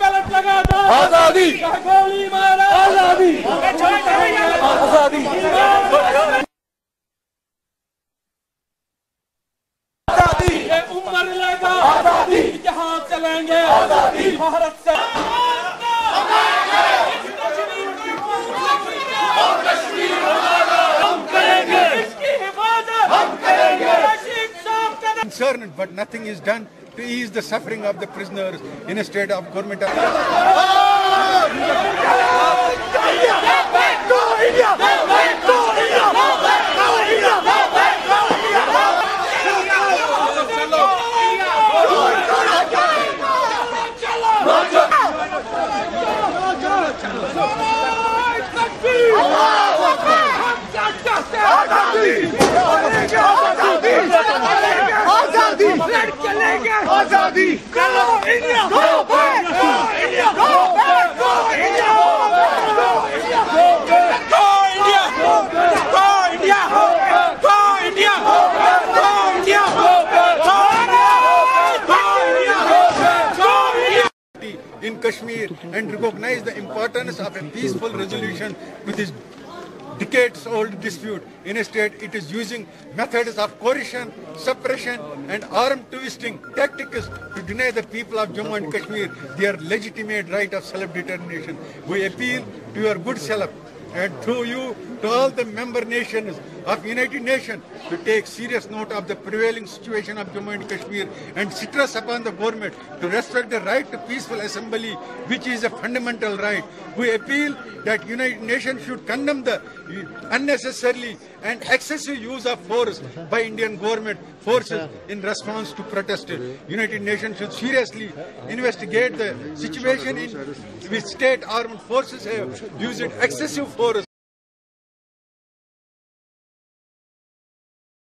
Palette लगा दो आज़ादी। आज़ादी आज़ादी उम्र लेगा। आज़ादी। जहाँ चलेंगे। आज़ादी। भारत से concerned, but nothing is done to ease the suffering of the prisoners in a state of government. Allah! Kashmir and recognize the importance of a peaceful resolution to this decades old dispute. In a state it is using methods of coercion suppression and arm twisting tactics to deny the people of Jammu and Kashmir their legitimate right of self-determination. We appeal to your good self and through you to all the member nations of United Nations to take serious note of the prevailing situation of Jammu and Kashmir and stress upon the government to respect the right to peaceful assembly which is a fundamental right. We appeal that United Nations should condemn the unnecessarily and excessive use of force by Indian government forces in response to protesters. United Nations should seriously investigate the situation in the state armed forces have used excessive force